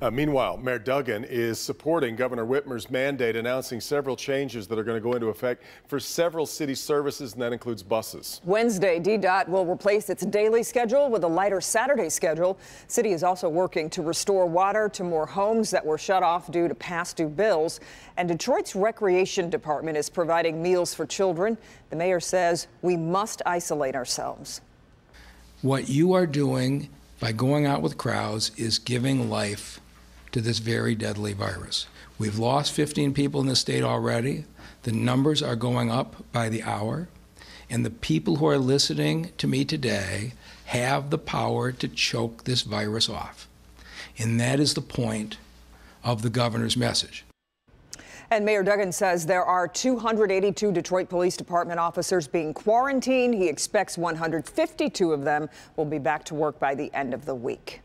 Uh, meanwhile, Mayor Duggan is supporting Governor Whitmer's mandate, announcing several changes that are going to go into effect for several city services, and that includes buses. Wednesday, DDOT will replace its daily schedule with a lighter Saturday schedule. City is also working to restore water to more homes that were shut off due to past due bills. And Detroit's Recreation Department is providing meals for children. The mayor says we must isolate ourselves. What you are doing by going out with crowds is giving life to this very deadly virus. We've lost 15 people in the state already. The numbers are going up by the hour. And the people who are listening to me today have the power to choke this virus off. And that is the point of the governor's message. And Mayor Duggan says there are 282 Detroit Police Department officers being quarantined. He expects 152 of them will be back to work by the end of the week.